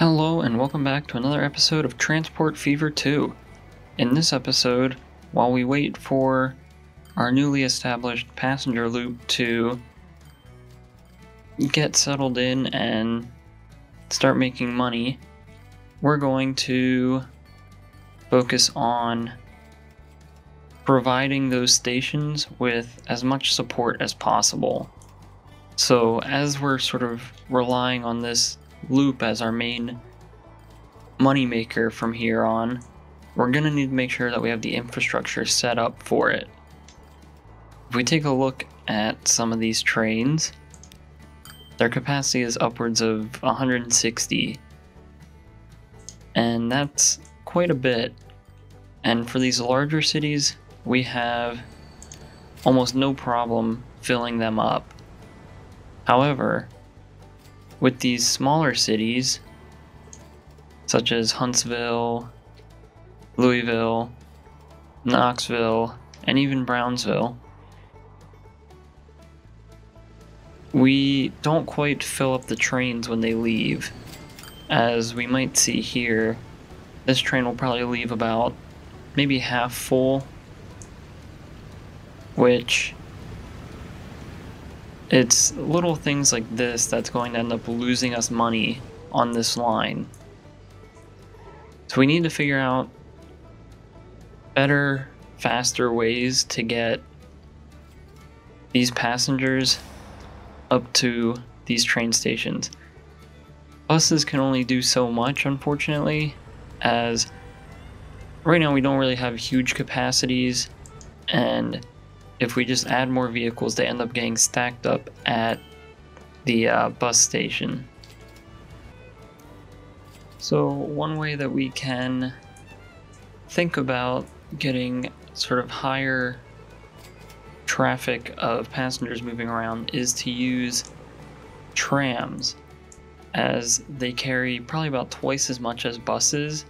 Hello and welcome back to another episode of Transport Fever 2. In this episode, while we wait for our newly established passenger loop to get settled in and start making money, we're going to focus on providing those stations with as much support as possible. So, as we're sort of relying on this loop as our main money maker from here on, we're going to need to make sure that we have the infrastructure set up for it. If we take a look at some of these trains, their capacity is upwards of 160, and that's quite a bit. And for these larger cities, we have almost no problem filling them up. However, with these smaller cities, such as Huntsville, Louisville, Knoxville, and even Brownsville, we don't quite fill up the trains when they leave. As we might see here, this train will probably leave about maybe half full, which it's little things like this that's going to end up losing us money on this line. So we need to figure out better, faster ways to get these passengers up to these train stations. Buses can only do so much, unfortunately, as right now we don't really have huge capacities and if we just add more vehicles, they end up getting stacked up at the uh, bus station. So one way that we can think about getting sort of higher traffic of passengers moving around is to use trams as they carry probably about twice as much as buses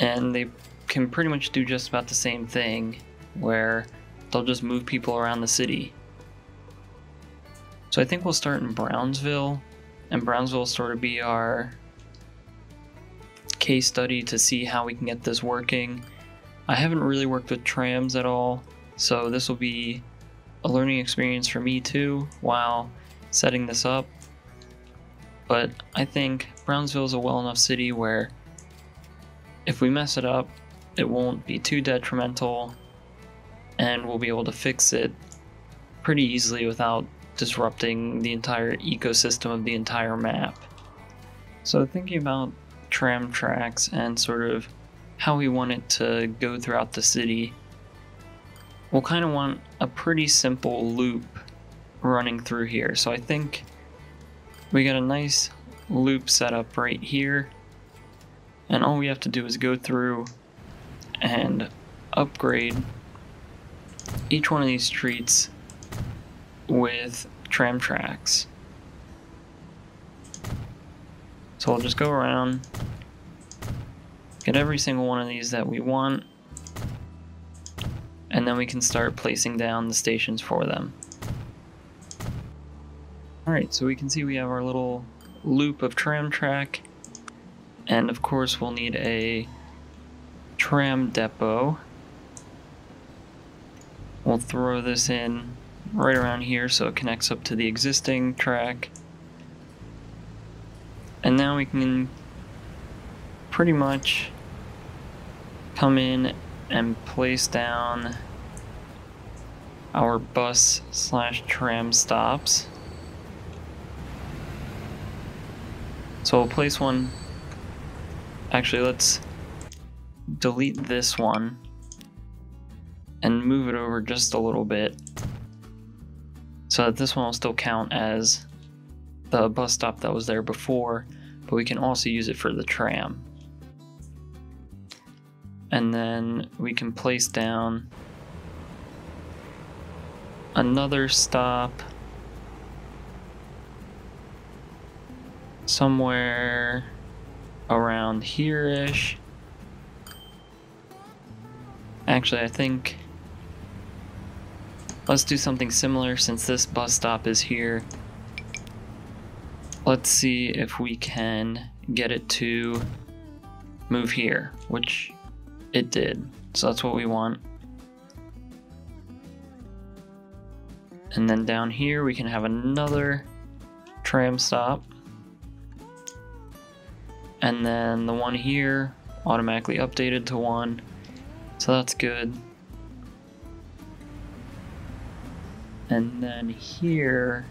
and they can pretty much do just about the same thing where they'll just move people around the city. So I think we'll start in Brownsville, and Brownsville will sort of be our case study to see how we can get this working. I haven't really worked with trams at all, so this will be a learning experience for me too while setting this up. But I think Brownsville is a well enough city where if we mess it up, it won't be too detrimental and we'll be able to fix it pretty easily without disrupting the entire ecosystem of the entire map. So thinking about tram tracks and sort of how we want it to go throughout the city, we'll kind of want a pretty simple loop running through here. So I think we got a nice loop set up right here and all we have to do is go through and upgrade each one of these streets with tram tracks. So we'll just go around, get every single one of these that we want, and then we can start placing down the stations for them. Alright, so we can see we have our little loop of tram track, and of course we'll need a tram depot We'll throw this in right around here so it connects up to the existing track. And now we can pretty much come in and place down our bus slash tram stops. So we'll place one. Actually, let's delete this one and move it over just a little bit so that this one will still count as the bus stop that was there before, but we can also use it for the tram. And then we can place down another stop somewhere around here-ish. Actually, I think Let's do something similar since this bus stop is here. let's see if we can get it to move here, which it did. So that's what we want. And then down here we can have another tram stop. And then the one here automatically updated to one. So that's good. And then here,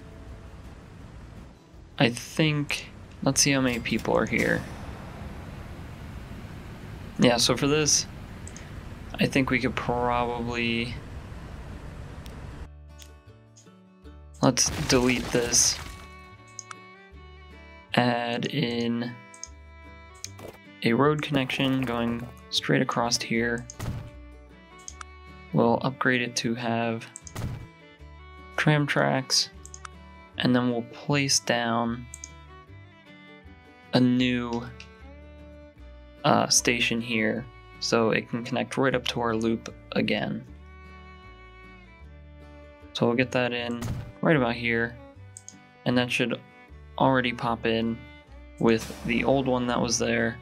I think, let's see how many people are here. Yeah, so for this, I think we could probably, let's delete this, add in a road connection going straight across here. We'll upgrade it to have tram tracks, and then we'll place down a new uh, station here so it can connect right up to our loop again. So we'll get that in right about here, and that should already pop in with the old one that was there.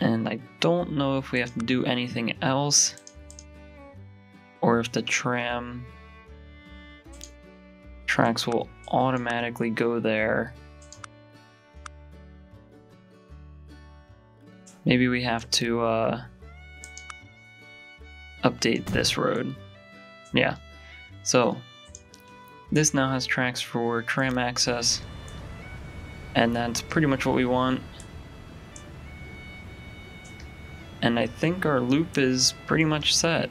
And I don't know if we have to do anything else, or if the tram tracks will automatically go there Maybe we have to uh, update this road. Yeah. So this now has tracks for tram access. And that's pretty much what we want. And I think our loop is pretty much set.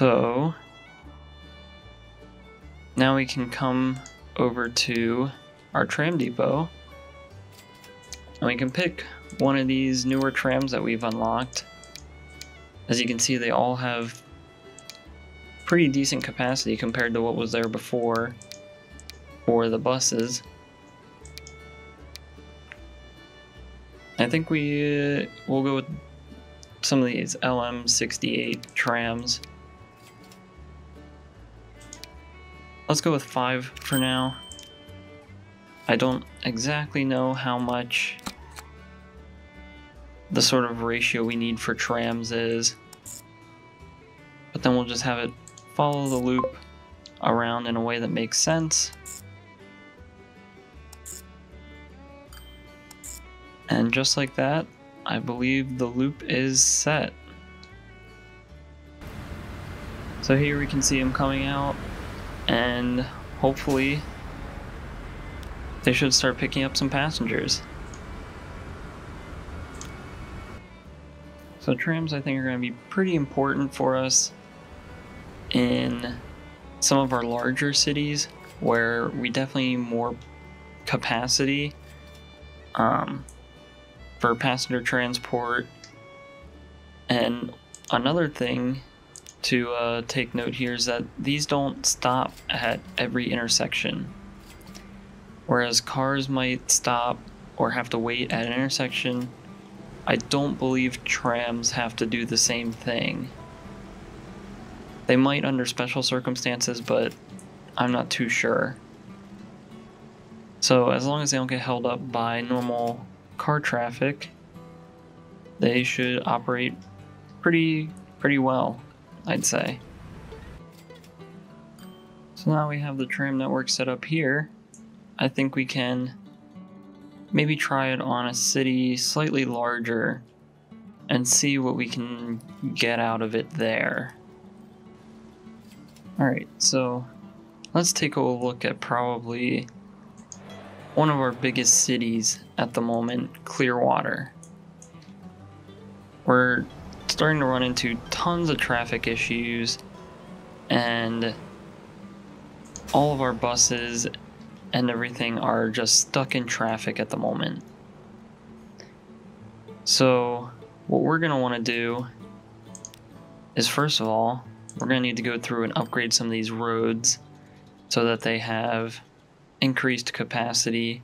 So now we can come over to our tram depot. And we can pick one of these newer trams that we've unlocked. As you can see, they all have pretty decent capacity compared to what was there before for the buses. I think we uh, will go with some of these LM68 trams. Let's go with five for now. I don't exactly know how much the sort of ratio we need for trams is. But then we'll just have it follow the loop around in a way that makes sense. And just like that, I believe the loop is set. So here we can see him coming out and hopefully they should start picking up some passengers. So trams I think are going to be pretty important for us in some of our larger cities where we definitely need more capacity um, for passenger transport. And another thing to uh, take note here is that these don't stop at every intersection. Whereas cars might stop or have to wait at an intersection, I don't believe trams have to do the same thing. They might under special circumstances, but I'm not too sure. So as long as they don't get held up by normal car traffic, they should operate pretty pretty well, I'd say. So now we have the tram network set up here. I think we can maybe try it on a city slightly larger and see what we can get out of it there. Alright, so let's take a look at probably one of our biggest cities at the moment, Clearwater. We're starting to run into tons of traffic issues and all of our buses and everything are just stuck in traffic at the moment. So what we're going to want to do is first of all, we're going to need to go through and upgrade some of these roads so that they have increased capacity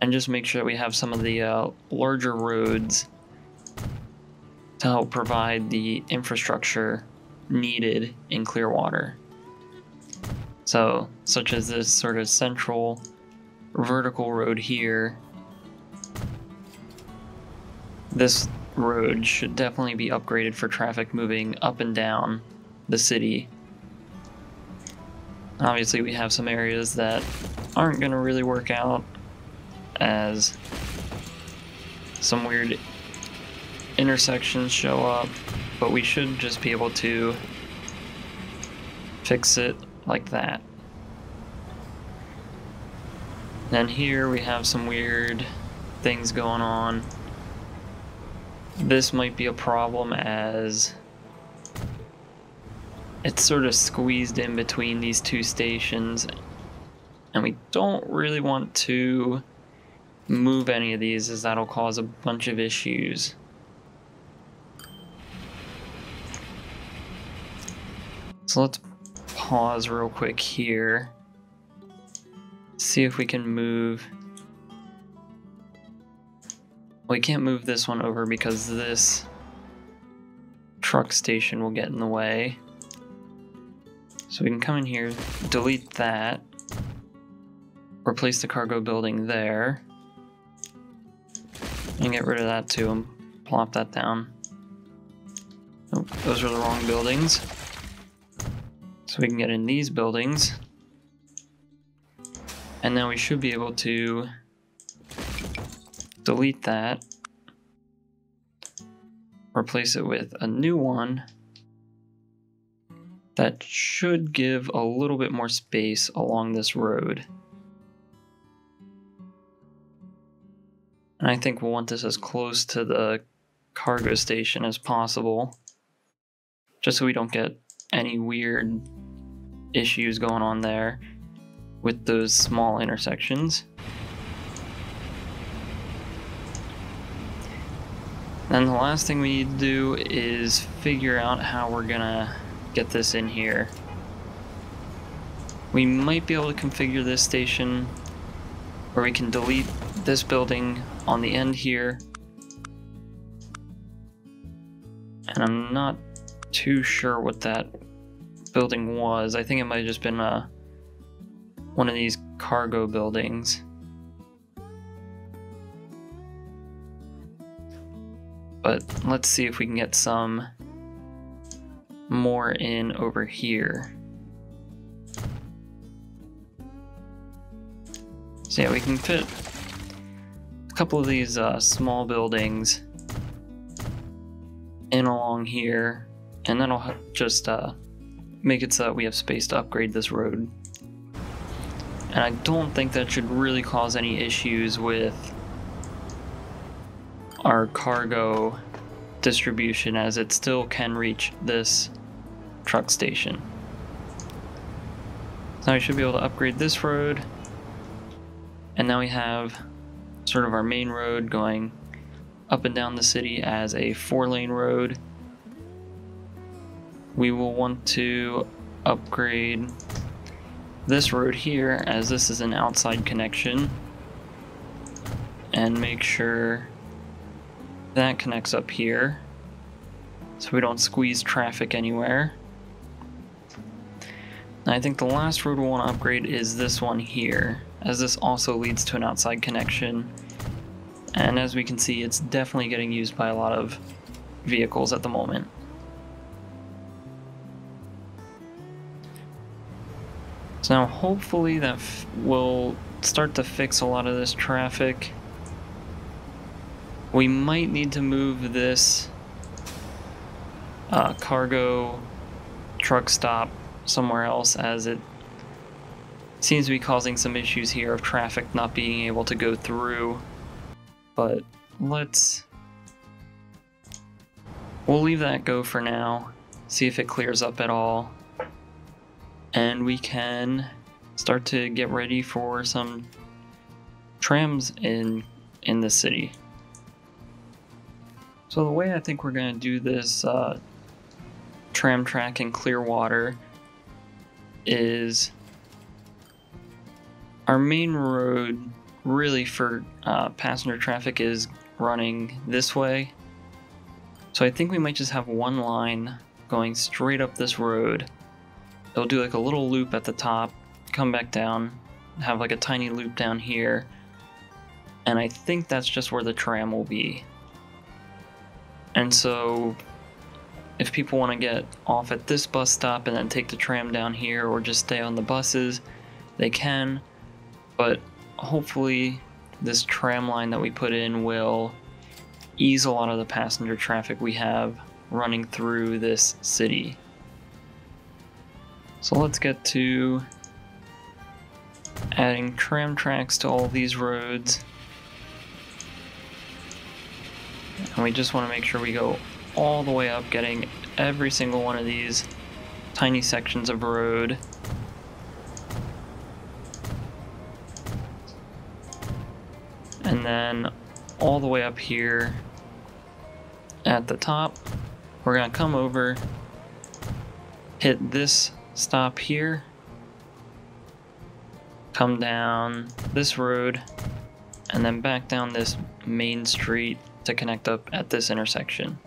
and just make sure that we have some of the uh, larger roads to help provide the infrastructure needed in Clearwater. So, such as this sort of central vertical road here, this road should definitely be upgraded for traffic moving up and down the city. Obviously, we have some areas that aren't going to really work out as some weird intersections show up, but we should just be able to fix it like that. Then here we have some weird things going on. This might be a problem as it's sort of squeezed in between these two stations and we don't really want to move any of these as that'll cause a bunch of issues. So let's pause real quick here. See if we can move. We can't move this one over because this truck station will get in the way. So we can come in here, delete that, replace the cargo building there, and get rid of that too and plop that down. Those are the wrong buildings. So we can get in these buildings. And now we should be able to delete that, replace it with a new one that should give a little bit more space along this road. And I think we'll want this as close to the cargo station as possible, just so we don't get any weird issues going on there with those small intersections. Then the last thing we need to do is figure out how we're gonna get this in here. We might be able to configure this station where we can delete this building on the end here. And I'm not too sure what that building was. I think it might have just been uh, one of these cargo buildings. But let's see if we can get some more in over here. So yeah, we can fit a couple of these uh, small buildings in along here, and then I'll just uh, make it so that we have space to upgrade this road. And I don't think that should really cause any issues with our cargo distribution as it still can reach this truck station. Now we should be able to upgrade this road. And now we have sort of our main road going up and down the city as a four lane road. We will want to upgrade this road here as this is an outside connection and make sure that connects up here so we don't squeeze traffic anywhere. I think the last road we'll want to upgrade is this one here, as this also leads to an outside connection. And as we can see, it's definitely getting used by a lot of vehicles at the moment. Now hopefully that will start to fix a lot of this traffic. We might need to move this uh, cargo truck stop somewhere else as it seems to be causing some issues here of traffic not being able to go through. But let's... We'll leave that go for now, see if it clears up at all. And we can start to get ready for some trams in in the city. So the way I think we're going to do this uh, tram track in Clearwater is our main road really for uh, passenger traffic is running this way. So I think we might just have one line going straight up this road. It'll do like a little loop at the top, come back down, have like a tiny loop down here, and I think that's just where the tram will be. And so, if people want to get off at this bus stop and then take the tram down here or just stay on the buses, they can. But hopefully, this tram line that we put in will ease a lot of the passenger traffic we have running through this city. So let's get to adding tram tracks to all these roads. And we just want to make sure we go all the way up, getting every single one of these tiny sections of road. And then all the way up here at the top, we're going to come over, hit this stop here, come down this road, and then back down this main street to connect up at this intersection.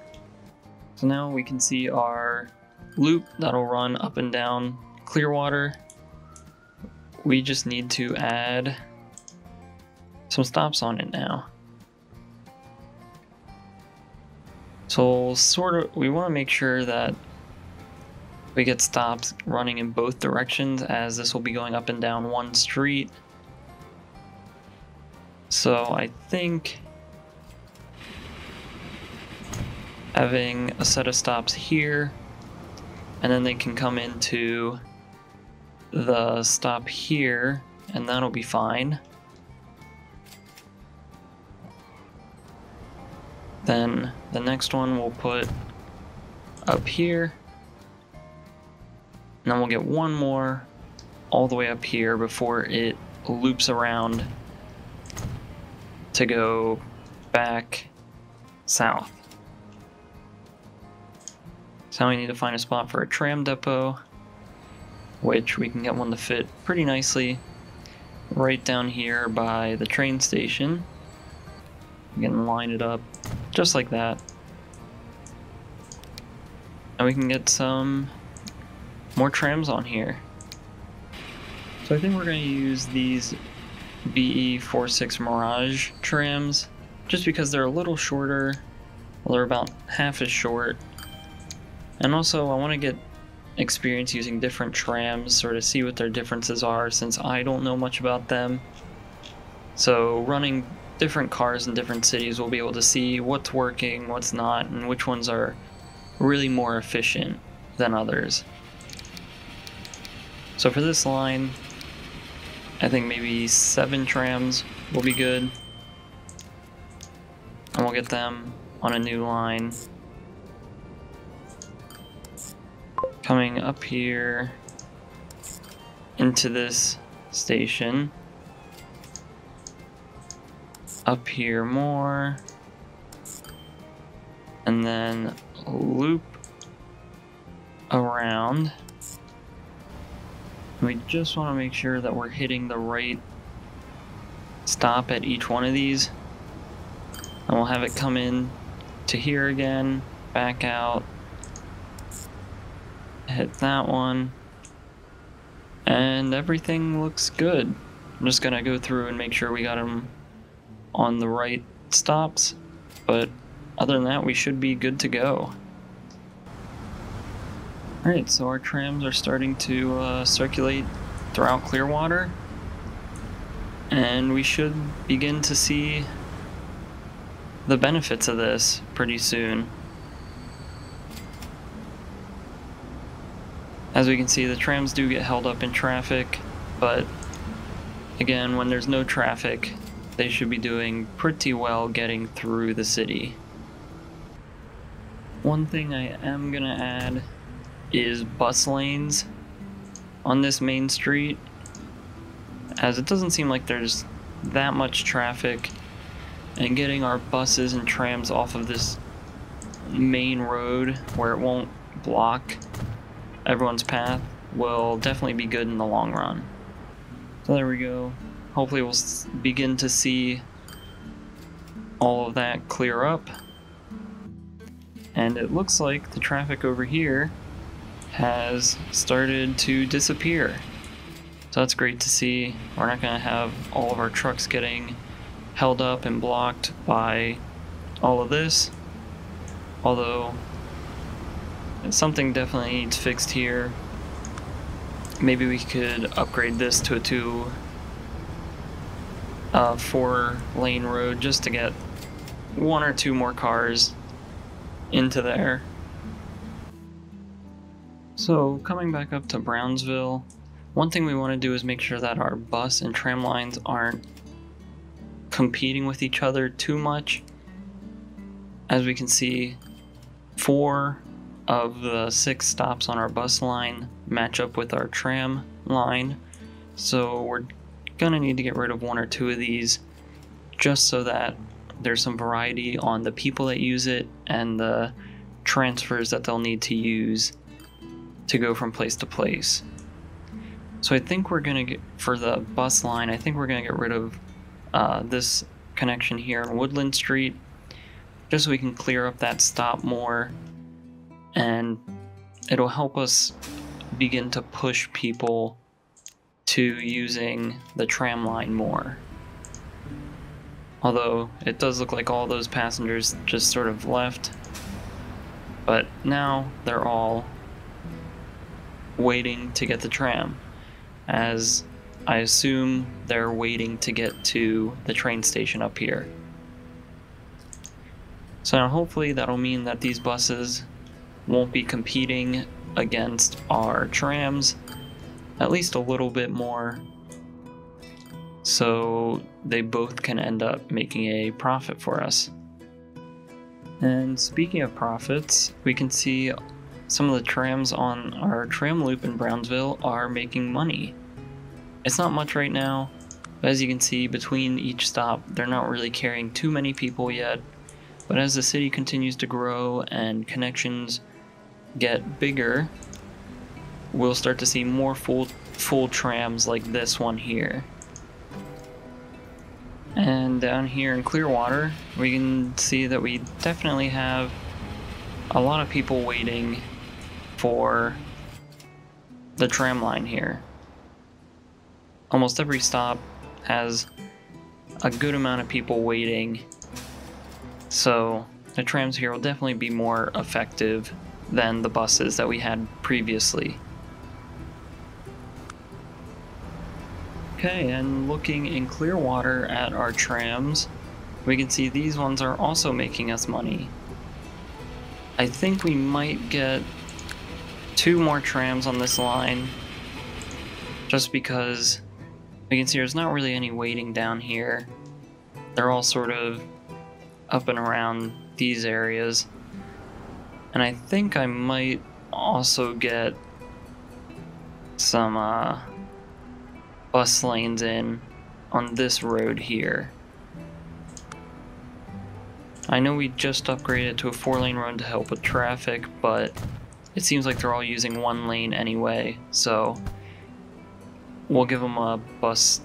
So now we can see our loop that'll run up and down Clearwater. We just need to add some stops on it now. So sort of, we want to make sure that we get stops running in both directions as this will be going up and down one street. So I think having a set of stops here and then they can come into the stop here and that'll be fine. Then the next one we'll put up here and then we'll get one more all the way up here before it loops around to go back south. So now we need to find a spot for a tram depot, which we can get one to fit pretty nicely right down here by the train station. We can line it up just like that. And we can get some more trams on here. So I think we're going to use these BE46 Mirage trams just because they're a little shorter. Well, they're about half as short. And also I want to get experience using different trams, sort of see what their differences are since I don't know much about them. So running different cars in different cities, we'll be able to see what's working, what's not, and which ones are really more efficient than others. So for this line, I think maybe seven trams will be good. And we'll get them on a new line. Coming up here into this station. Up here more. And then loop around. We just want to make sure that we're hitting the right stop at each one of these. And we'll have it come in to here again, back out, hit that one, and everything looks good. I'm just gonna go through and make sure we got them on the right stops, but other than that, we should be good to go. Alright, so our trams are starting to uh, circulate throughout Clearwater. And we should begin to see the benefits of this pretty soon. As we can see, the trams do get held up in traffic, but again, when there's no traffic, they should be doing pretty well getting through the city. One thing I am gonna add is bus lanes on this main street as it doesn't seem like there's that much traffic and getting our buses and trams off of this main road where it won't block everyone's path will definitely be good in the long run. So there we go. Hopefully we'll begin to see all of that clear up. And it looks like the traffic over here has started to disappear. So that's great to see. We're not going to have all of our trucks getting held up and blocked by all of this. Although, something definitely needs fixed here. Maybe we could upgrade this to a two, uh, four lane road just to get one or two more cars into there. So coming back up to Brownsville, one thing we want to do is make sure that our bus and tram lines aren't competing with each other too much. As we can see, four of the six stops on our bus line match up with our tram line. So we're gonna need to get rid of one or two of these just so that there's some variety on the people that use it and the transfers that they'll need to use to go from place to place. So I think we're gonna get, for the bus line, I think we're gonna get rid of uh, this connection here on Woodland Street just so we can clear up that stop more and it'll help us begin to push people to using the tram line more. Although it does look like all those passengers just sort of left. But now they're all waiting to get the tram. As I assume they're waiting to get to the train station up here. So now hopefully that'll mean that these buses won't be competing against our trams at least a little bit more so they both can end up making a profit for us. And speaking of profits, we can see some of the trams on our tram loop in Brownsville are making money. It's not much right now, but as you can see, between each stop, they're not really carrying too many people yet. But as the city continues to grow and connections get bigger, we'll start to see more full full trams like this one here. And down here in Clearwater, we can see that we definitely have a lot of people waiting for the tram line here. Almost every stop has a good amount of people waiting, so the trams here will definitely be more effective than the buses that we had previously. Okay, and looking in Clearwater at our trams, we can see these ones are also making us money. I think we might get two more trams on this line, just because we can see there's not really any waiting down here. They're all sort of up and around these areas. And I think I might also get some uh, bus lanes in on this road here. I know we just upgraded to a four lane road to help with traffic, but it seems like they're all using one lane anyway, so we'll give them a bus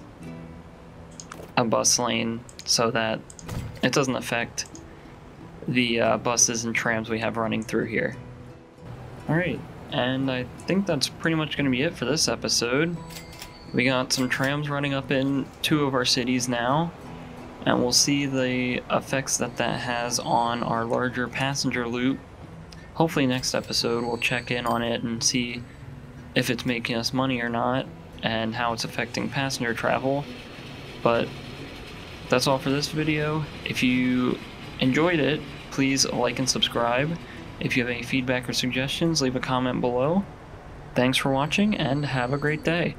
a bus lane so that it doesn't affect the uh, buses and trams we have running through here. Alright, and I think that's pretty much going to be it for this episode. We got some trams running up in two of our cities now, and we'll see the effects that that has on our larger passenger loop. Hopefully next episode we'll check in on it and see if it's making us money or not, and how it's affecting passenger travel. But that's all for this video. If you enjoyed it, please like and subscribe. If you have any feedback or suggestions, leave a comment below. Thanks for watching, and have a great day.